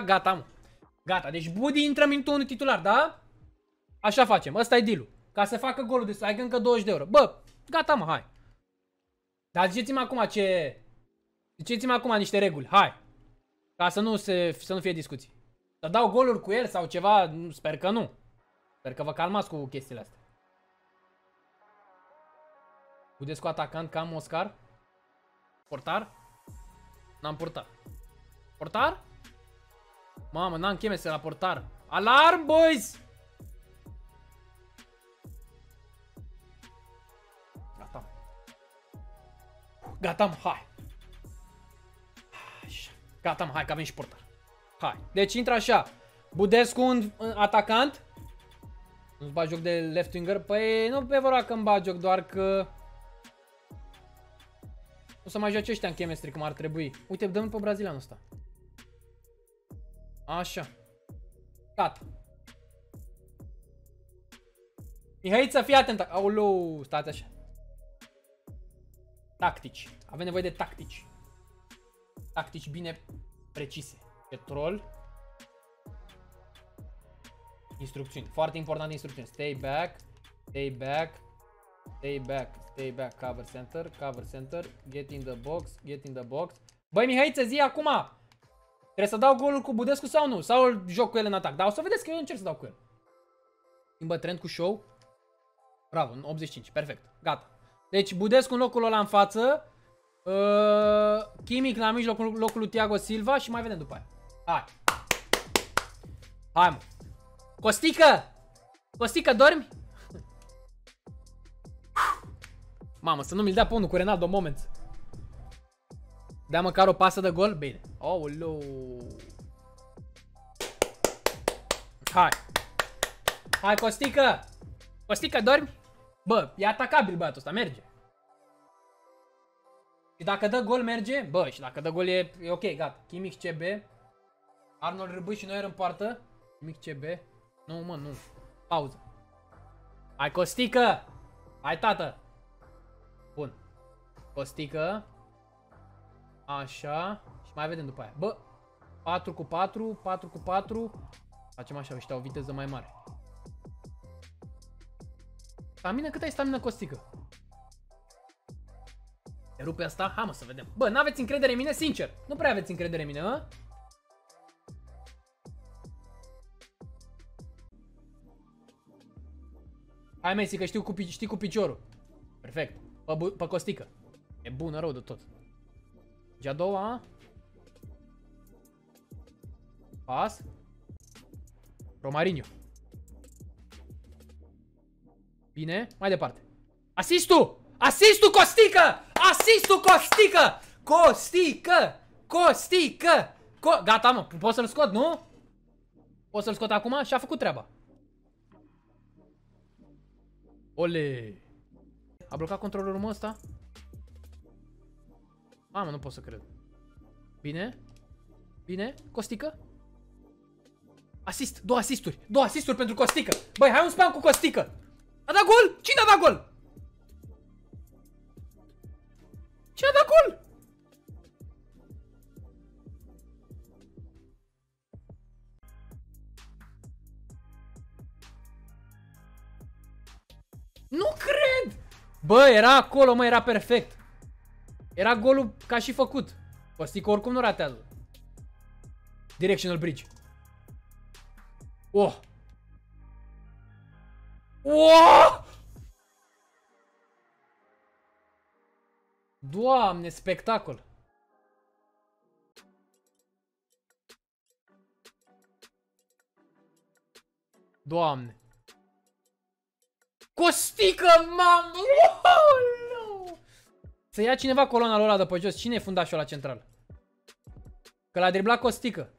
Gata, mă. Gata, deci Budi intră în minutul 1 titular, da? Așa facem, ăsta e deal Ca să facă golul de ai încă 20 de euro. Bă, gata mă, hai. Dar ziceți-mi acum ce... Ziceți-mi acum niște reguli, hai. Ca să nu, se, să nu fie discuții. Să dau goluri cu el sau ceva, sper că nu. Sper că vă calmați cu chestiile astea. Budescu atacant cam Oscar. Portar? N-am portar. Portar? Mamă, n-am chemese la portar. Alarm, boys! Gata. Gata, hai. Gata, hai că avem și portar. Hai. Deci intră așa. Budescu un atacant. Nu-ți bagi joc de left winger? Păi nu pe vorba că îmi bagi joc, doar că... O să mai joace ăștia în chemistry cum ar trebui. Uite, dăm pe brazilianul ăsta. Așa. Gata. Mihaiță, fii atent. Aoleu, stați așa. Tactici. Avem nevoie de tactici. Tactici bine precise. Petrol. Instrucțiuni. Foarte important instrucțiuni. Stay back. Stay back. Stay back. Stay back. Cover center. Cover center. Get in the box. Get in the box. Băi, Mihaiță, zi acum! Trebuie să dau golul cu Budescu sau nu? Sau îl joc cu el în atac? Dar o să vedeți că eu încerc să dau cu el. Schimbă trend cu show. Bravo, 85. Perfect. Gata. Deci Budescu în locul ăla în față. Uh, Chimic la mijloc locul lui Thiago Silva și mai vedem după aia. Hai. Hai mă. Costică! Costică, dormi? Mamă, să nu mi-l dea pe unul cu Renaldo moment. Dea măcar o pasă de gol? Bine. Oh, lo. Hai. Hai, Costică! Costică, dormi? Bă, e atacabil băiatul ăsta, merge. Și dacă dă gol, merge? Bă, și dacă dă gol e, e ok, gata. Chimic CB. Arnold Râbâi și noi în poartă. Chimic CB. Nu, mă, nu. Pauză. Hai, Costică! Hai, tată! Bun. Costică. Așa. Și mai vedem după aia. Bă, 4 cu 4, 4 cu 4. Facem așa, ăștia o viteză mai mare. Stamina? Cât ai stamina, Costică? Te rupe asta? Hai mă să vedem. Bă, n-aveți încredere în mine? Sincer. Nu prea aveți încredere în mine, mă? Hai Messi că știu cu, știi cu piciorul. Perfect. Pe, pe costică. E bună rău de tot. Și a doua. Pas. Romarinho. Bine, mai departe. Asistul! Asistul Costică! Asistul Costică! Costică! Costică! Co Gata, mă, pot să-l scot, nu? Pot să-l scot acum? Și-a făcut treaba. Ole! A blocat controlul mă ăsta? Mamă, nu pot să cred. Bine? Bine? Costică? Asist! Două asisturi! Două asisturi pentru Costică! Băi, hai un spam cu Costică! A dat gol? Cine a dat gol? Cine a dat gol? Nu cred! Bă, era acolo, mă, era perfect. Era golul ca și făcut. Costică oricum nu ratează. Directional bridge. Oh! Oh! Doamne, spectacol! Doamne! Costică, mamă! Să ia cineva coloana lor de pe jos. Cine e fundașul la central? Că l-a driblat Costică.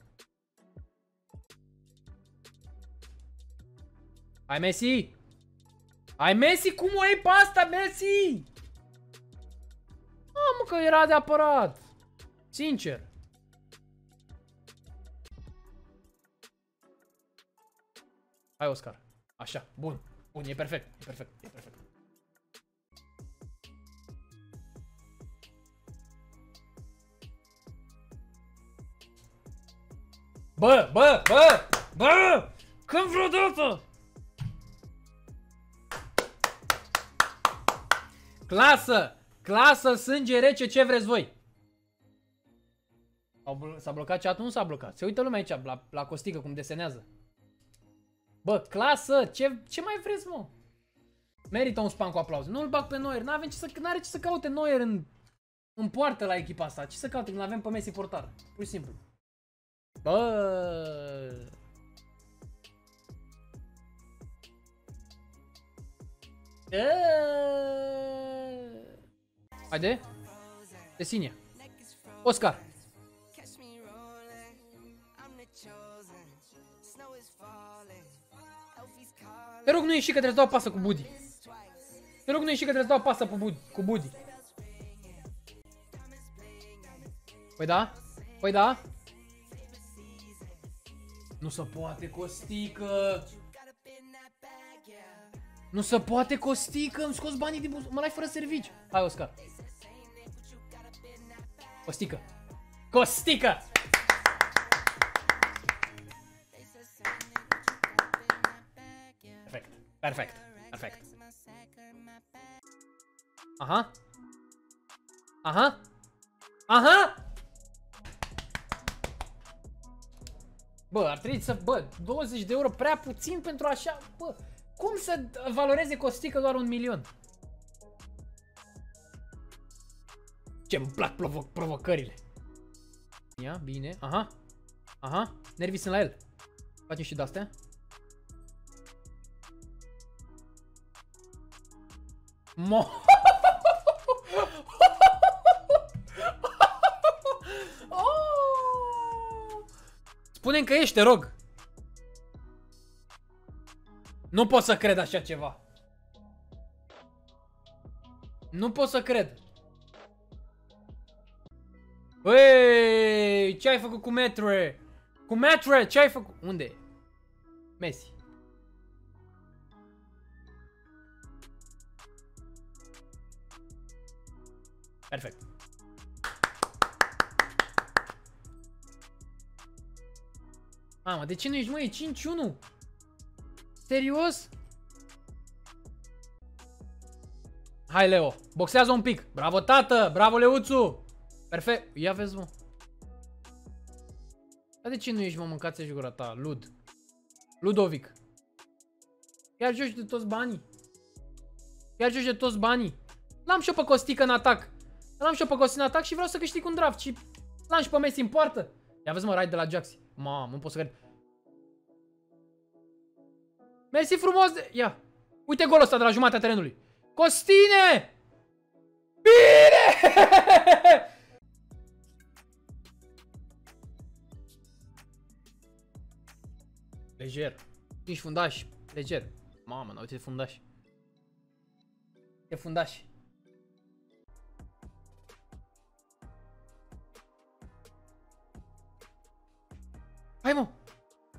Hai Messi! Hai Messi, cum o iei pe asta, Messi? Mamă că era de apărat. Sincer. Hai Oscar. Așa, bun. Bun, e perfect, e perfect, e perfect. Bă, bă, bă, bă! Când vreodată! Clasă! Clasă, sânge rece, ce vreți voi? S-a blocat chat Nu s-a blocat. Se uită lumea aici la, la costică cum desenează. Bă, clasă! Ce, ce mai vreți, mă? Merită un spam cu aplauze. Nu-l bag pe Noier. N-avem ce să, n-are ce să caute Noier în, în poartă la echipa asta. Ce să caute când avem pe Messi portar? Pur și simplu. Bă... Haide. Desinia. Oscar. Te rog, nu ieși că trebuie să dau pasă cu Budi. Te rog, nu ieși că trebuie să dau pasă cu Budi. Cu Budi. Păi da? Păi da? Nu se poate, Costică! Nu se poate, Costică! Îmi scos banii din buz... Mă lai fără servici. Hai, Oscar. Costică. Costică! Perfect. Perfect. Perfect. Aha. Aha. Aha! Bă, ar trebui să... Bă, 20 de euro prea puțin pentru așa... Bă, cum să valoreze costică doar un milion? Ce îmi plac provo provocările. Ia, bine. Aha. Aha. Nervii sunt la el. Facem și de-astea. Mo Spune-mi că ești, te rog. Nu pot să cred așa ceva. Nu pot să cred. Băi, ce ai făcut cu Metre? Cu Metre, ce ai făcut? Unde e? Messi. Perfect. Mamă, de ce nu ești, mă? E 5-1. Serios? Hai, Leo. Boxează un pic. Bravo, tată. Bravo, Leuțu. Perfect. Ia vezi, mă. Dar de ce nu ești, mă? Mâncați-și gura ta. Lud. Ludovic. Chiar joci de toți banii. Chiar joci de toți banii. L-am și eu pe Costică în atac. L-am și eu pe Costică în atac și vreau să câștig un draft. Și l-am și pe Messi în poartă. Ia vezi, mă, Raid de la Jaxi. Mamă, nu pot să cred. Mersi frumos de... Ia. Uite golul ăsta de la jumatea terenului. Costine! Bine! Lejer. 5 fundași. Lejer. Mamă, uite fundași. E fundași. Hai mă!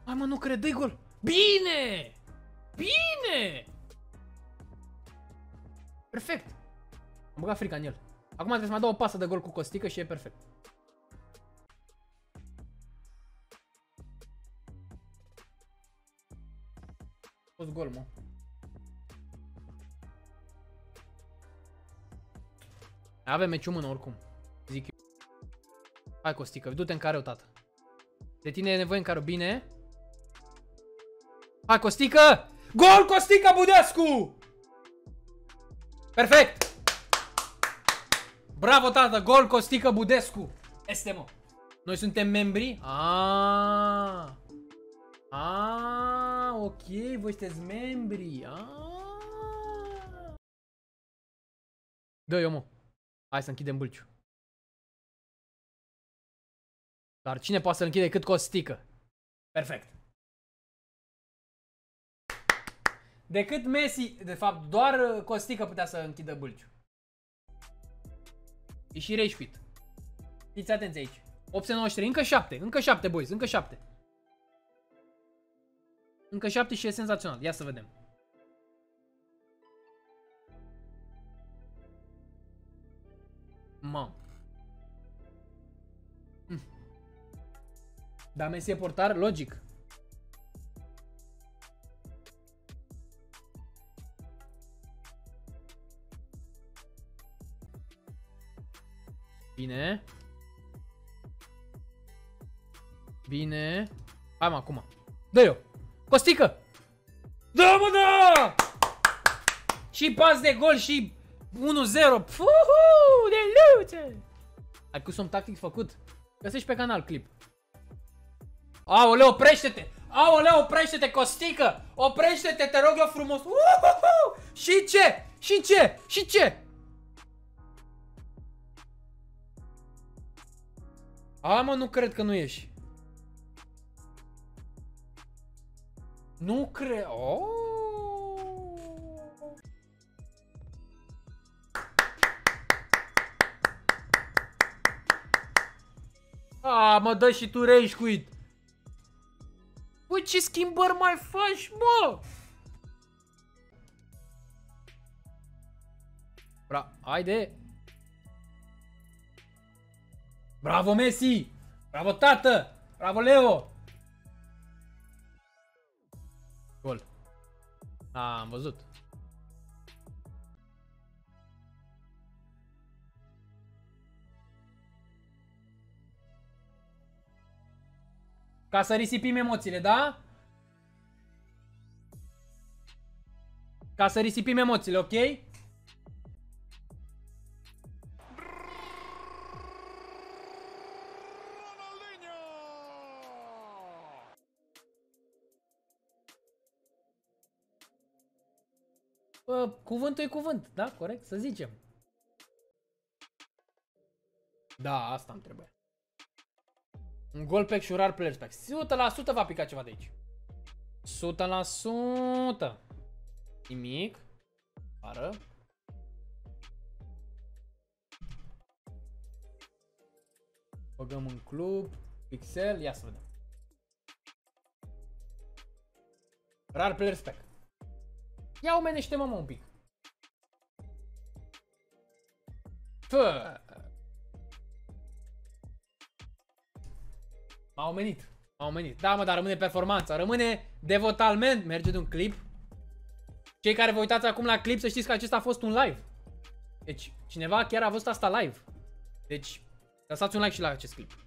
Hai mă, nu cred, dă gol! Bine! Bine! Perfect! Am băgat frica în el. Acum trebuie să mai dau o pasă de gol cu Costică și e perfect. Fost gol, mă. Avem meciul mână oricum. Zic eu. Hai Costică, du-te în care o tată. De tine e nevoie în care bine. Hai Costică! Gol Costică Budescu! Perfect! Bravo tată, gol Costică Budescu! Este mă. Noi suntem membri? Ah. Ah, ok, voi sunteți membri. Ah. Dă eu mă. Hai să închidem bâlciu. Dar cine poate să închide cât costică? Perfect. Decât Messi, de fapt, doar Costică putea să închidă Bâlciu. E și rage quit. Fiți atenți aici. 893, încă 7, încă 7, boys, încă 7. Încă 7 și e senzațional. Ia să vedem. Mamă. Da, Messi e portar? Logic. Bine. Bine. Hai mă, acum. dă eu. Costică! Da, mă, da! Și pas de gol și 1-0. Fuhu, de luce! Ai cu un tactic făcut? Găsești pe canal clip. Aoleu, oprește-te! Aoleu, oprește-te, Costică! Oprește-te, te rog eu frumos! Uhuhu! Și ce? Și ce? Și ce? A, mă, nu cred că nu ieși. Nu cred... Oh! A, mă dă și tu rage quit. Bă, ce schimbări mai faci, mă? Bra, haide. Bravo, Messi! Bravo, tată! Bravo, Leo! Gol. A, am văzut. Ca să risipim emoțiile, da? Ca să risipim emoțiile, ok? Bă, cuvântul e cuvânt, da? Corect? Să zicem. Da, asta îmi trebuie. Un gol pe șurar players pack. 100% va pica ceva de aici. 100%. Nimic. Pară. Băgăm în club. Pixel. Ia să vedem. Rar player spec. Ia omenește mă un pic. Fă. M-a omenit. M-a omenit. Da, mă, dar rămâne performanța. Rămâne devotalment. Merge de un clip. Cei care vă uitați acum la clip să știți că acesta a fost un live. Deci, cineva chiar a văzut asta live. Deci, lăsați un like și la acest clip.